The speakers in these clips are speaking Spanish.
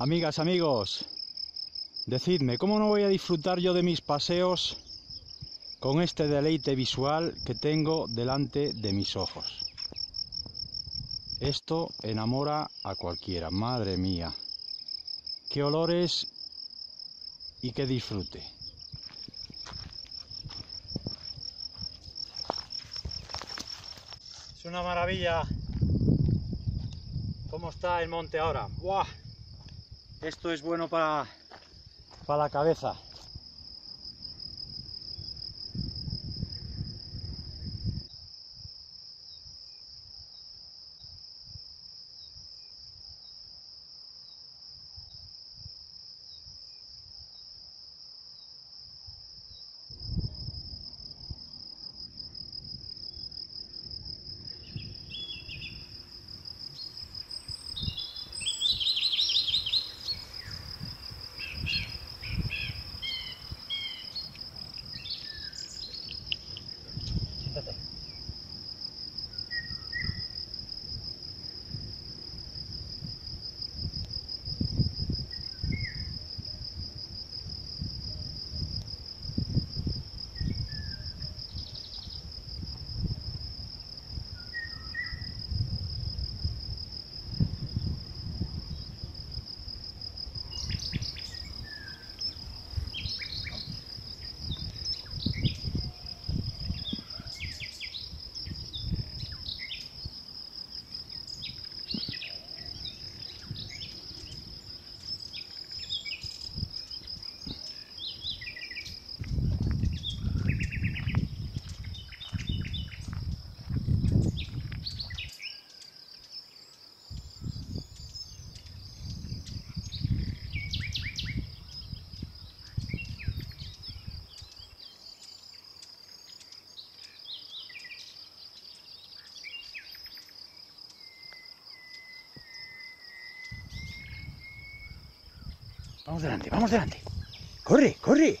Amigas, amigos, decidme, ¿cómo no voy a disfrutar yo de mis paseos con este deleite visual que tengo delante de mis ojos? Esto enamora a cualquiera, madre mía. Qué olores y qué disfrute. Es una maravilla cómo está el monte ahora. ¡Buah! Esto es bueno para, la cabeza. Vamos delante, vamos delante. Corre, corre.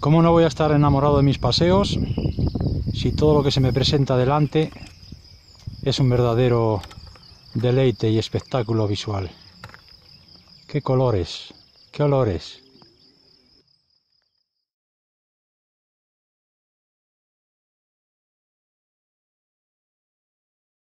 ¿Cómo no voy a estar enamorado de mis paseos si todo lo que se me presenta delante es un verdadero deleite y espectáculo visual? ¡Qué colores! ¡Qué olores!